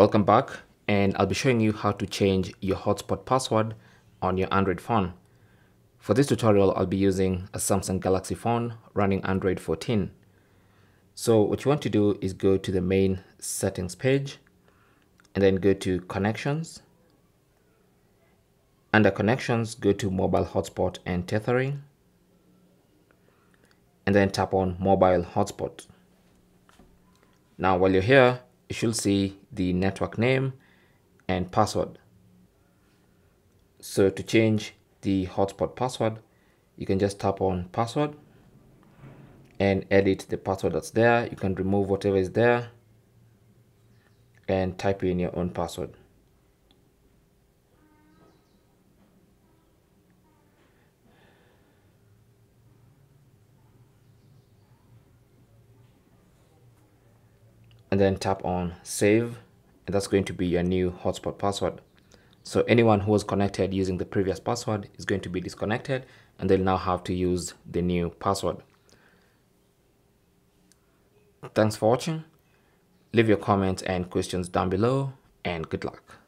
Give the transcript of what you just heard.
Welcome back and I'll be showing you how to change your hotspot password on your Android phone. For this tutorial, I'll be using a Samsung Galaxy phone running Android 14. So what you want to do is go to the main settings page and then go to connections. Under connections, go to mobile hotspot and tethering and then tap on mobile hotspot. Now while you're here, you should see the network name and password. So to change the hotspot password, you can just tap on password and edit the password that's there. You can remove whatever is there and type in your own password. And then tap on save and that's going to be your new hotspot password. So anyone who was connected using the previous password is going to be disconnected and they'll now have to use the new password. Thanks for watching. Leave your comments and questions down below and good luck